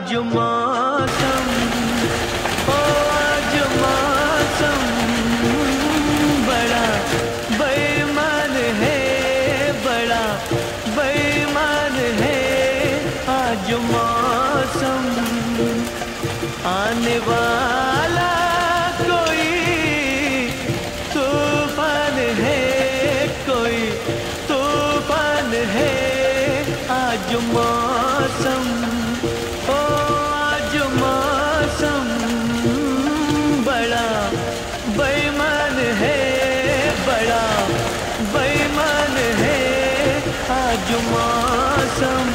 आज मातम आज मातम बड़ा बेईमान है, बड़ा बेईमान है आज मातम आने वाला कोई तूफ़ान है, कोई तूफ़ान है, आज मौसम। आज मौसम